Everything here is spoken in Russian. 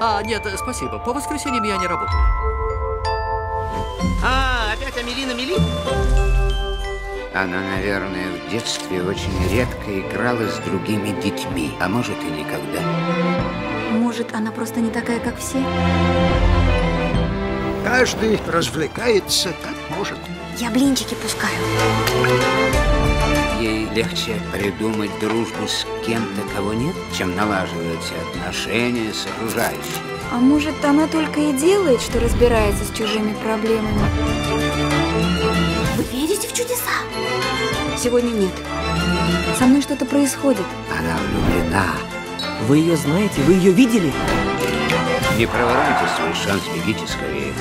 А, нет, спасибо. По воскресеньям я не работаю. А, опять Амелина Мели? Она, наверное, в детстве очень редко играла с другими детьми, а может и никогда. Может, она просто не такая, как все? Каждый развлекается как может. Я блинчики пускаю. Легче придумать дружбу с кем-то, кого нет, чем налаживать отношения с окружающими. А может, она только и делает, что разбирается с чужими проблемами? Вы верите в чудеса? Сегодня нет. Со мной что-то происходит. Она влюблена. Вы ее знаете? Вы ее видели? Не провороньте свой шанс, бегите скорее.